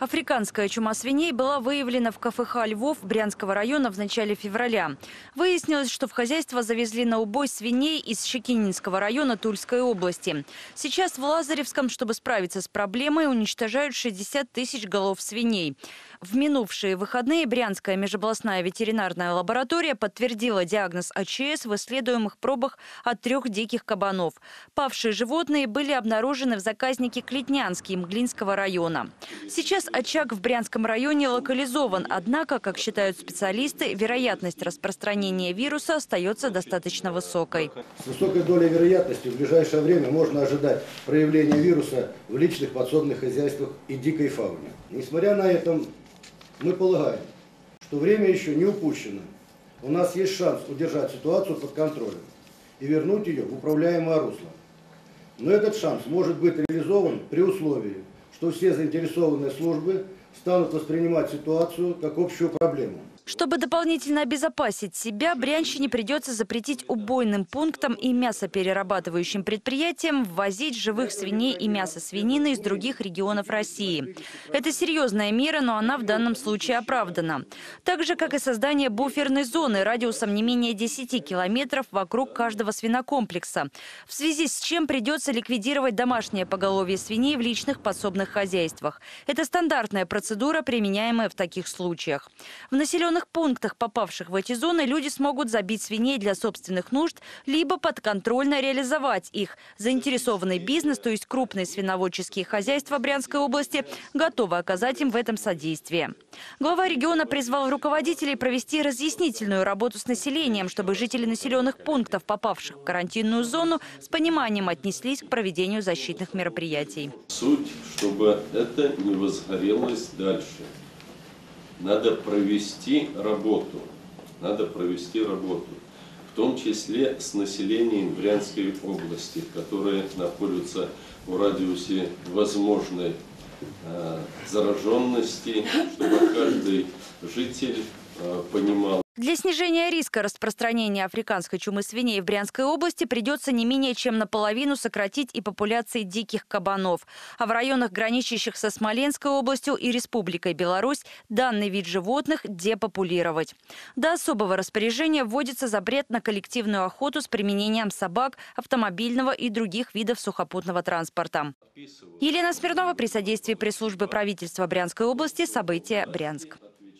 Африканская чума свиней была выявлена в КФХ Львов Брянского района в начале февраля. Выяснилось, что в хозяйство завезли на убой свиней из Щекининского района Тульской области. Сейчас в Лазаревском, чтобы справиться с проблемой, уничтожают 60 тысяч голов свиней. В минувшие выходные Брянская межобластная ветеринарная лаборатория подтвердила диагноз АЧС в исследуемых пробах от трех диких кабанов. Павшие животные были обнаружены в заказнике Клетнянский Мглинского района. Сейчас очаг в Брянском районе локализован, однако, как считают специалисты, вероятность распространения вируса остается достаточно высокой. С высокой долей вероятности в ближайшее время можно ожидать проявления вируса в личных подсобных хозяйствах и дикой фауне. Несмотря на это, мы полагаем, что время еще не упущено. У нас есть шанс удержать ситуацию под контролем и вернуть ее в управляемое русло. Но этот шанс может быть реализован при условии, что все заинтересованные службы станут воспринимать ситуацию как общую проблему. Чтобы дополнительно обезопасить себя, Брянщине придется запретить убойным пунктам и мясоперерабатывающим предприятиям ввозить живых свиней и мясо свинины из других регионов России. Это серьезная мера, но она в данном случае оправдана. Так же, как и создание буферной зоны радиусом не менее 10 километров вокруг каждого свинокомплекса, в связи с чем придется ликвидировать домашнее поголовье свиней в личных подсобных хозяйствах. Это стандартная процедура, применяемая в таких случаях. В населенных населенных пунктах, попавших в эти зоны, люди смогут забить свиней для собственных нужд, либо подконтрольно реализовать их. Заинтересованный бизнес, то есть крупные свиноводческие хозяйства Брянской области, готовы оказать им в этом содействие. Глава региона призвал руководителей провести разъяснительную работу с населением, чтобы жители населенных пунктов, попавших в карантинную зону, с пониманием отнеслись к проведению защитных мероприятий. Суть, чтобы это не возгорелось дальше. Надо провести работу. Надо провести работу. В том числе с населением Брянской области, которые находятся в радиусе возможной э, зараженности, чтобы каждый житель э, понимал, для снижения риска распространения африканской чумы свиней в Брянской области придется не менее чем наполовину сократить и популяции диких кабанов. А в районах, граничащих со Смоленской областью и Республикой Беларусь, данный вид животных депопулировать. До особого распоряжения вводится запрет на коллективную охоту с применением собак, автомобильного и других видов сухопутного транспорта. Елена Смирнова при содействии пресс-службы правительства Брянской области. События Брянск.